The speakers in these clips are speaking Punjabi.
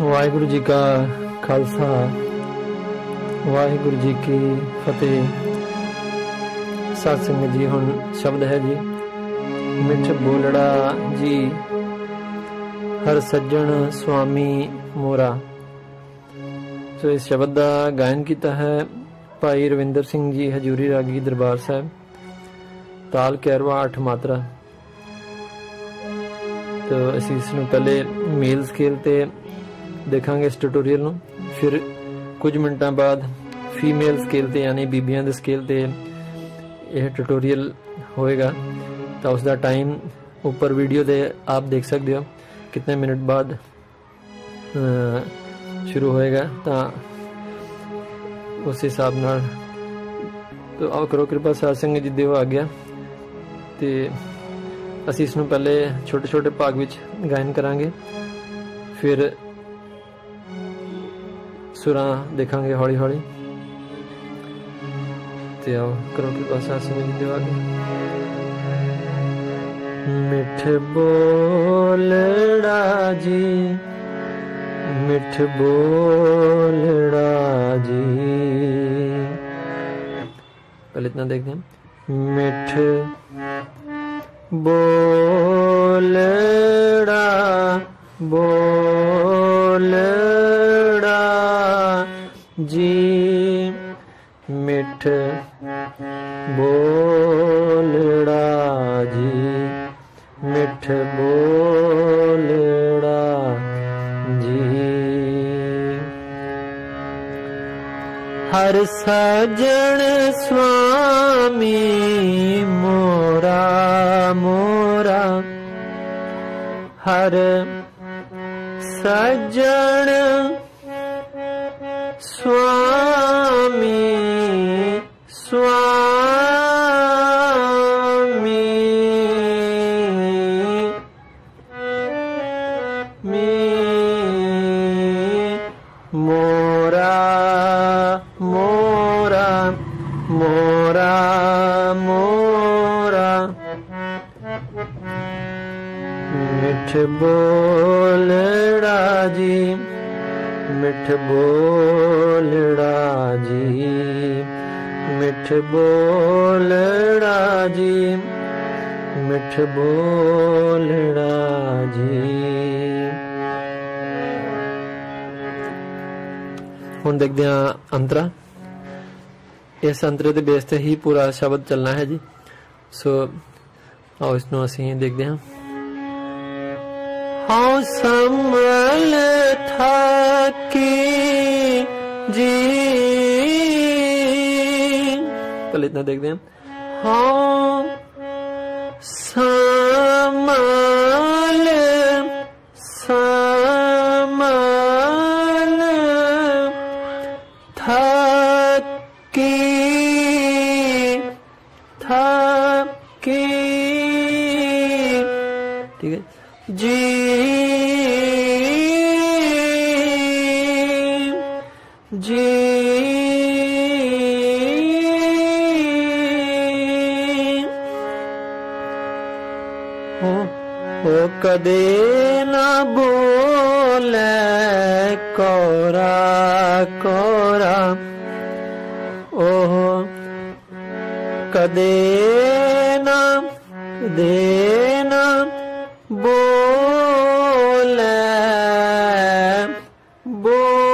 ਵਾਹਿਗੁਰੂ ਜੀ ਕਾ ਖਾਲਸਾ, ਵਾਹਿਗੁਰੂ ਜੀ ਕੀ ਫਤਿਹ। ਸਤ ਸੰਗਤ ਜੀ, ਹੁਣ ਸ਼ਬਦ ਹੈ ਜੀ, ਮਿੱਠ ਬੋਲੜਾ ਜੀ, ਹਰ ਸੱਜਣ ਸੁਆਮੀ ਮੋਰਾ। ਸੋ ਇਸ ਸ਼ਬਦ ਦਾ ਗਾਇਨ ਕੀਤਾ ਹੈ ਭਾਈ ਰਵਿੰਦਰ ਸਿੰਘ ਜੀ, ਹਜੂਰੀ ਰਾਗੀ ਦਰਬਾਰ ਸਾਹਿਬ, ਤਾਲ ਕੈਰਵਾ 8 ਮਾਤਰਾ। ਤੋ ਅਸੀਂ ਇਸ ਨੂੰ ਪਹਿਲੇ ਮੇਲ ਸਕੇਲ ਤੇ ਦੇਖਾਂਗੇ ਇਸ ਟਿਊਟੋਰੀਅਲ ਨੂੰ। ਫਿਰ ਕੁਝ ਮਿੰਟਾਂ ਬਾਅਦ ਫੀਮੇਲ ਸਕੇਲ ਤੇ ਯਾਨੀ ਬੀਬੀਆਂ ਦੇ ਸਕੇਲ ਤੇ ਇਹ ਟਿਊਟੋਰੀਅਲ ਹੋਏਗਾ। ਤਾਂ ਉਸ ਦਾ ਟਾਈਮ ਉੱਪਰ ਵੀਡੀਓ ਤੇ ਆਪ ਦੇਖ ਸਕਦੇ ਹੋ। ਕਿੰਨੇ ਮਿੰਟ ਬਾਅਦ ਸ਼ੁਰੂ ਹੋਏਗਾ। ਤਾਂ ਉਸ ਹਿਸਾਬ ਨਾਲ ਤੋ ਆਓ ਕਰੋ ਕਿਰਪਾ, ਸਾਧ ਸੰਗਤ ਜੀ ਦਿਓ ਆ ਗਿਆ ਤੇ ਅਸੀਂ ਇਸ ਨੂੰ ਪਹਿਲੇ ਛੋਟੇ ਛੋਟੇ ਭਾਗ ਵਿੱਚ ਗਾਇਨ ਕਰਾਂਗੇ। ਫਿਰ ਸੁਰਾਂ ਦੇਖਾਂਗੇ ਹੌਲੀ ਹੌਲੀ ਤੇ ਆਓ ਕਰੋ ਕਿ ਪਾਸਾ ਸਮਝ ਦਿਓ ਆਗੇ ਮਿੱਠ ਬੋਲੜਾ ਜੀ ਮਿੱਠ ਬੋਲੜਾ ਜੀ ਪਹਿਲੇ ਇਤਨਾ ਦੇਖਦੇ हैं। ਮਿੱਠ ਬੋਲੜਾ ਬੋਲੜਾ ਮਿੱਠ ਬੋਲੜਾ ਜੀ ਮਿੱਠ ਬੋਲੜਾ ਜੀ ਹਰ ਸਜਣ ਸੁਆਮੀ ਮੋਰਾ ਮੋਰਾ। ਹਰ ਸਜਣ ਸੁਆਮੀ ਮੀ ਮੋਰਾ ਮੋਰਾ ਮੋਰਾ ਮੋਰਾ ਮਿੱਠ ਬੋਲੜਾ ਜੀ ਮਿੱਠ ਬੋਲੜਾ ਜੀ ਮਿੱਠ ਬੋਲੜਾ ਜੀ ਮਿੱਠ ਬੋਲੜਾ ਜੀ ਹੁਣ ਦੇਖਦੇ ਹਾਂ ਅੰਤਰਾ। ਇਸ ਅੰਤਰੇ ਦੇ ਬੇਸ ਤੇ ਹੀ ਪੂਰਾ ਸ਼ਬਦ ਚੱਲਣਾ ਹੈ ਜੀ। ਸੋ ਆਓ ਇਸ ਨੂੰ ਅਸੀਂ ਦੇਖਦੇ ਹਾਂ। ਹਾਂ, ਸੰਭਲ ਥਾਕੀ ਜੀ। ਪਹਿਲੇ ਇਤਨਾ ਦੇਖਦੇ ਹਾਂ। ਹਾਂ, ਸੰਭਲ ਕਦੇ ਨਾ ਬੋਲੇ ਕੋਰਾ ਕੋਰਾ। ਓਹ, ਕਦੇ ਨਾ ਦੇ ਨਾ ਬੋਲੇ ਬੋਲੇ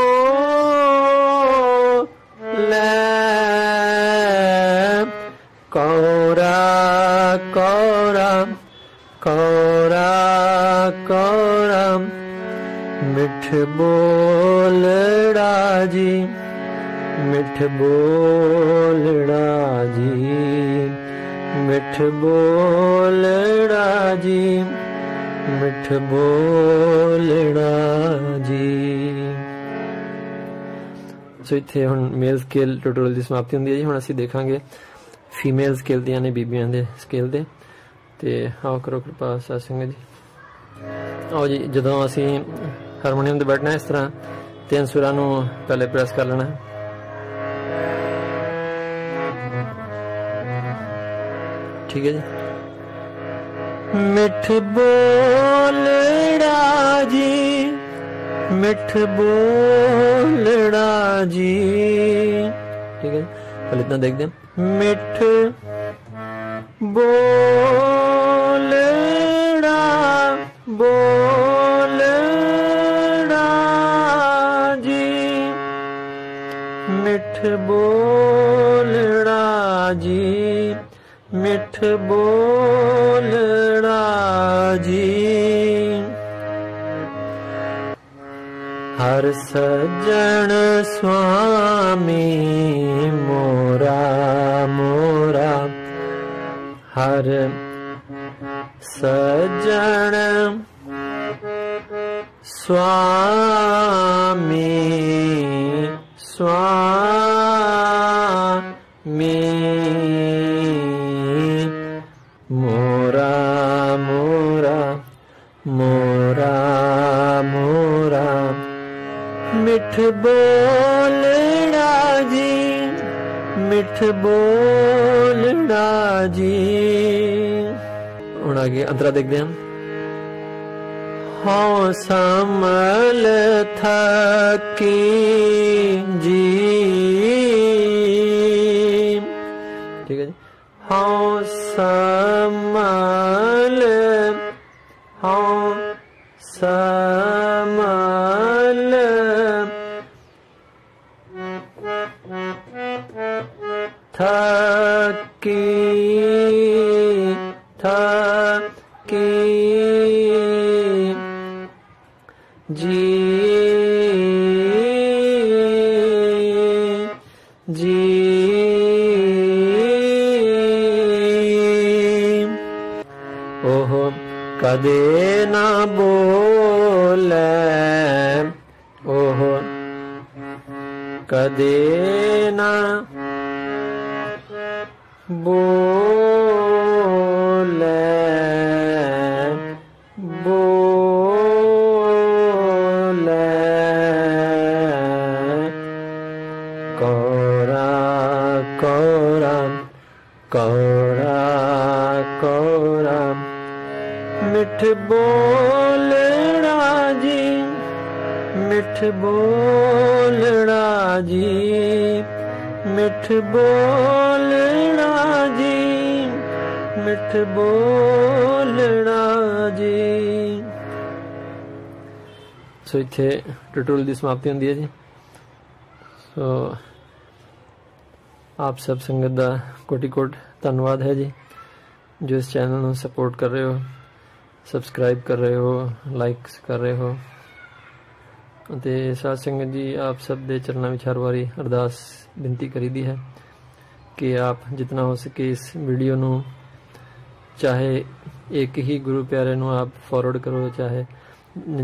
ਕੋਰਾ ਕੋਰਾ ਕੋਰਾ ਕੋਰਾ। ਮਿੱਠ ਬੋਲੜਾ ਜੀ ਮਿੱਠ ਬੋਲੜਾ ਜੀ ਮਿੱਠ ਬੋਲੜਾ ਜੀ ਮਿੱਠ ਬੋਲੜਾ ਜੀ ਸੋ ਇੱਥੇ ਹੁਣ ਮੇਲ ਸਕੇਲ ਟਿਊਟੋਰੀਅਲ ਦੀ ਸਮਾਪਤੀ ਹੁੰਦੀ ਹੈ ਜੀ, ਹੁਣ ਅਸੀਂ ਦੇਖਾਂਗੇ ਫੀਮੇਲ ਸਕੇਲ ਦੀਆਂ ਨੇ ਬੀਬੀਆਂ ਦੇ ਸਕੇਲ ਦੇ। ਤੇ ਆਓ ਕਰੋ ਕਿਰਪਾ ਸਾਧ ਸੰਗਤ ਜੀ। ਆਓ ਜੀ, ਜਦੋਂ ਅਸੀਂ ਹਾਰਮੋਨੀਅਮ ਤੇ ਬੈਠਣਾ ਇਸ ਤਰ੍ਹਾਂ ਤਿੰਨ ਸੁਰਾਂ ਨੂੰ ਪਹਿਲੇ ਪ੍ਰੈਸ ਕਰ ਲੈਣਾ ਹੈ ਠੀਕ ਹੈ ਜੀ ਮਿੱਠ ਬੋਲੜਾ ਜੀ ਮਿੱਠ ਬੋਲੜਾ ਜੀ ਠੀਕ ਹੈ ਪਹਿਲੇ ਇਤਨਾ ਦੇਖਦੇ ਹਾਂ ਮਿੱਠ ਬੋਲੜਾ ਮਿੱਠ ਬੋਲੜਾ ਜੀ, ਮਿੱਠ ਬੋਲੜਾ ਜੀ। ਹਰ ਸਜਣ ਸੁਆਮੀ ਮੋਰਾ ਮੋਰਾ। ਹਰ ਸਜਣ ਸੁਆਮੀ ਸੁਆਮੀ ਮਿੱਠ ਬੋਲੜਾ ਜੀ ਮਿੱਠ ਬੋਲੜਾ ਜੀ ਹੁਣ ਅੱਗੇ ਅੰਤਰਾ ਦੇਖਦੇ ਹਾਂ। ਹਉ ਸਮਲ ਥਕੀ ਜੀ। ਠੀਕ ਹੈ ਜੀ। ਹਉ ਸਮਲ ਥਕੀ ਜੀ ਜੀ ਉਹ ਕਦੇ ਨਾ ਬੋਲੇ ਉਹ ਕਦੇ ਨਾ ਬੋਲੇ ਕੋਰਾ ਕੋਰਾ ਕੋਰਾ ਕੋਰਾ ਮਿੱਠ ਬੋਲਣਾ ਜੀ ਮਿੱਠ ਬੋਲੜਾ ਜੀ ਮਿੱਠ ਬੋਲੜਾ ਜੀ ਮਿੱਠ ਬੋਲੜਾ ਜੀ ਸੋ ਇੱਥੇ ਟਿਊਟੋਰੀਅਲ ਦੀ ਸਮਾਪਤੀ ਹੁੰਦੀ ਹੈ ਜੀ ਸੋ, ਆਪ ਸਭ ਸੰਗਤ ਦਾ ਕੋਟੀ ਕੋਟ ਧੰਨਵਾਦ ਹੈ ਜੀ। ਜੋ ਇਸ ਚੈਨਲ ਨੂੰ ਸਪੋਰਟ ਕਰ ਰਹੇ ਹੋ ਸਬਸਕ੍ਰਾਈਬ ਕਰ ਰਹੇ ਹੋ ਲਾਈਕਸ ਕਰ ਰਹੇ ਹੋ। ਅਤੇ ਸਾਧ ਸੰਗਤ ਜੀ, ਆਪ ਸਭ ਦੇ ਚਰਨਾਂ ਵਿੱਚ ਹਰ ਵਾਰੀ ਅਰਦਾਸ ਬੇਨਤੀ ਕਰੀਦੀ ਹੈ ਕਿ ਆਪ ਜਿੰਨਾ ਹੋ ਸਕੇ ਇਸ ਵੀਡੀਓ ਨੂੰ, ਚਾਹੇ ਇੱਕ ਹੀ ਗੁਰੂ ਪਿਆਰੇ ਨੂੰ ਆਪ ਫਾਰਵਰਡ ਕਰੋ, ਚਾਹੇ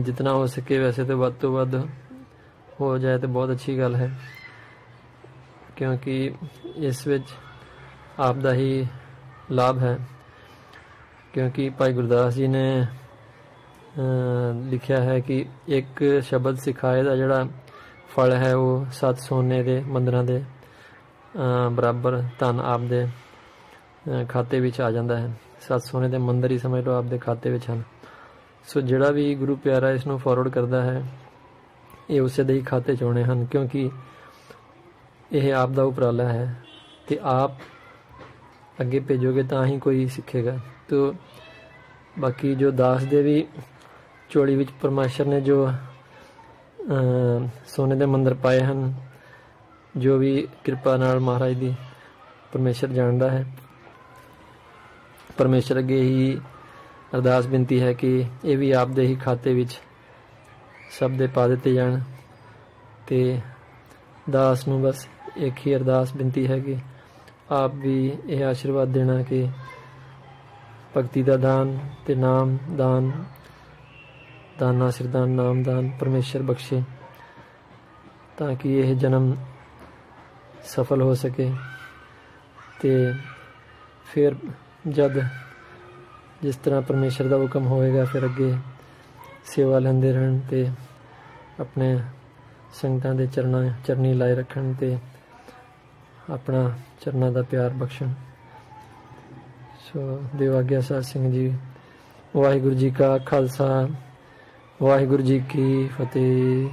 ਜਿੰਨਾ ਹੋ ਸਕੇ ਵੈਸੇ ਤਾਂ ਵੱਧ ਤੋਂ ਵੱਧ ਹੋ ਜਾਏ ਤਾਂ ਬਹੁਤ ਅੱਛੀ ਗੱਲ ਹੈ। ਕਿਉਂਕਿ ਇਸ ਵਿੱਚ ਆਪ ਦਾ ਹੀ ਲਾਭ ਹੈ। ਕਿਉਂਕਿ ਭਾਈ ਗੁਰਦਾਸ ਜੀ ਨੇ ਲਿਖਿਆ ਹੈ ਕਿ ਇੱਕ ਸ਼ਬਦ ਸਿਖਾਏ ਦਾ ਜਿਹੜਾ ਫਲ ਹੈ ਉਹ ਸੱਤ ਸੋਨੇ ਦੇ ਮੰਦਰਾਂ ਦੇ ਬਰਾਬਰ ਧਨ ਆਪ ਦੇ ਖਾਤੇ ਵਿੱਚ ਆ ਜਾਂਦਾ ਹੈ। ਸੱਤ ਸੋਨੇ ਦੇ ਮੰਦਰ ਹੀ ਸਮਝ ਲਓ ਆਪ ਦੇ ਖਾਤੇ ਵਿੱਚ ਹਨ। ਸੋ ਜਿਹੜਾ ਵੀ ਗੁਰੂ ਪਿਆਰਾ ਇਸ ਨੂੰ ਫਾਰਵਰਡ ਕਰਦਾ ਹੈ, ਇਹ ਉਸੇ ਦੇ ਹੀ ਖਾਤੇ ਚ ਆਉਣੇ ਹਨ। ਕਿਉਂਕਿ ਇਹ ਆਪ ਦਾ ਉਪਰਾਲਾ ਹੈ ਤੇ ਆਪ ਅੱਗੇ ਭੇਜੋਗੇ ਤਾਂ ਹੀ ਕੋਈ ਸਿੱਖੇਗਾ। ਤੋ ਬਾਕੀ ਜੋ ਦਾਸ ਦੇ ਵੀ ਚੋਲੀ ਵਿੱਚ ਪਰਮੇਸ਼ਰ ਨੇ ਜੋ ਸੋਨੇ ਦੇ ਮੰਦਰ ਪਾਏ ਹਨ, ਜੋ ਵੀ ਕਿਰਪਾ ਨਾਲ ਮਹਾਰਾਜ ਦੀ ਪਰਮੇਸ਼ਰ ਜਾਣਦਾ ਹੈ। ਪਰਮੇਸ਼ਰ ਅੱਗੇ ਹੀ ਅਰਦਾਸ ਬੇਨਤੀ ਹੈ ਕਿ ਇਹ ਵੀ ਆਪ ਦੇ ਹੀ ਖਾਤੇ ਵਿੱਚ ਸਭ ਦੇ ਪਾ ਦਿੱਤੇ ਜਾਣ ਤੇ ਦਾਸ ਨੂੰ ਬਸ ਇੱਕ ਹੀ ਅਰਦਾਸ ਬੇਨਤੀ ਹੈ ਕਿ ਆਪ ਵੀ ਇਹ ਆਸ਼ੀਰਵਾਦ ਦੇਣਾ ਕਿ ਭਗਤੀ ਦਾ ਦਾਨ ਤੇ ਨਾਮ ਦਾਨ, ਦਾਨਾ ਸਿਰਦਾਨ ਨਾਮ ਦਾਨ ਪਰਮੇਸ਼ਰ ਬਖਸ਼ੇ ਤਾਂ ਕਿ ਇਹ ਜਨਮ ਸਫਲ ਹੋ ਸਕੇ ਤੇ ਫਿਰ ਜਦ ਜਿਸ ਤਰ੍ਹਾਂ ਪਰਮੇਸ਼ਰ ਦਾ ਹੁਕਮ ਹੋਏਗਾ, ਫਿਰ ਅੱਗੇ ਸੇਵਾ ਲੈਂਦੇ ਰਹਿਣ ਤੇ ਆਪਣੇ ਸੰਗਤਾਂ ਦੇ ਚਰਨਾਂ, ਚਰਨੀ ਲਾਏ ਰੱਖਣ ਤੇ ਆਪਣਾ ਚਰਨਾਂ ਦਾ ਪਿਆਰ ਬਖਸ਼ਣ। ਸੋ ਦੇਵਾਗਿਆ ਸਾਧ ਸਿੰਘ ਜੀ, ਵਾਹਿਗੁਰੂ ਜੀ ਕਾ ਖਾਲਸਾ, ਵਾਹਿਗੁਰੂ ਜੀ ਕੀ ਫਤਿਹ।